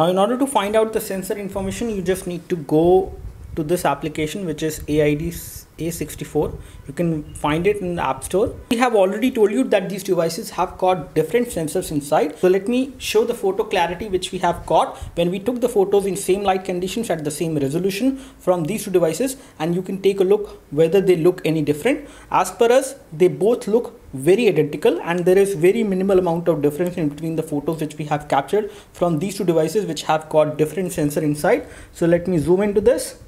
Now in order to find out the sensor information, you just need to go to this application which is AID A64. You can find it in the App Store. We have already told you that these devices have got different sensors inside. So let me show the photo clarity which we have got when we took the photos in same light conditions at the same resolution from these two devices and you can take a look whether they look any different. As per us, they both look very identical and there is very minimal amount of difference in between the photos which we have captured from these two devices which have got different sensor inside. So let me zoom into this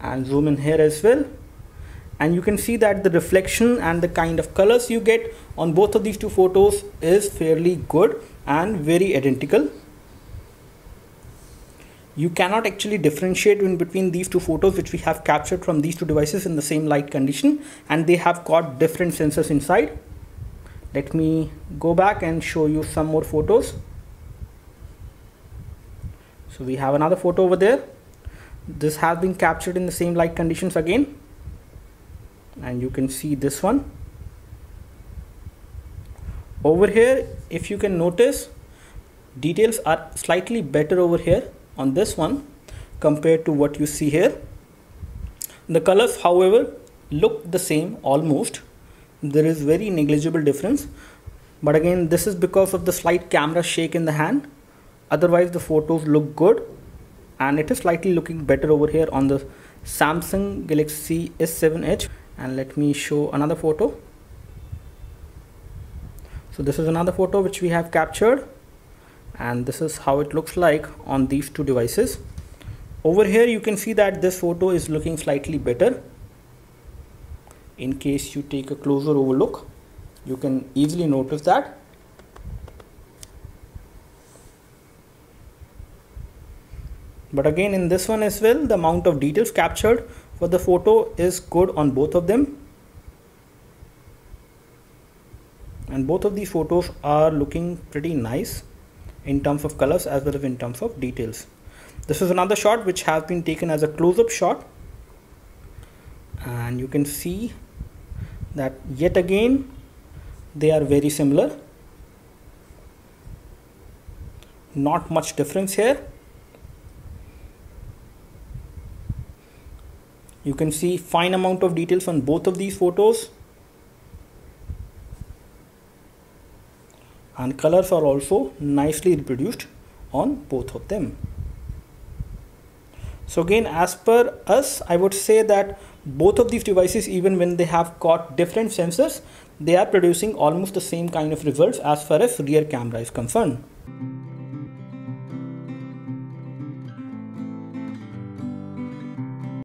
and zoom in here as well. And you can see that the reflection and the kind of colors you get on both of these two photos is fairly good and very identical you cannot actually differentiate in between these two photos which we have captured from these two devices in the same light condition and they have got different sensors inside. Let me go back and show you some more photos. So we have another photo over there. This has been captured in the same light conditions again. And you can see this one. Over here if you can notice details are slightly better over here on this one compared to what you see here. The colors however look the same almost. There is very negligible difference. But again this is because of the slight camera shake in the hand. Otherwise the photos look good. And it is slightly looking better over here on the Samsung Galaxy S7 Edge and let me show another photo. So this is another photo which we have captured and this is how it looks like on these two devices. Over here you can see that this photo is looking slightly better. In case you take a closer overlook you can easily notice that. But again in this one as well the amount of details captured for the photo is good on both of them. And both of these photos are looking pretty nice in terms of colors as well as in terms of details. This is another shot which has been taken as a close-up shot. And you can see that yet again they are very similar. Not much difference here. You can see fine amount of details on both of these photos and colors are also nicely reproduced on both of them. So again as per us i would say that both of these devices even when they have got different sensors they are producing almost the same kind of results as far as rear camera is concerned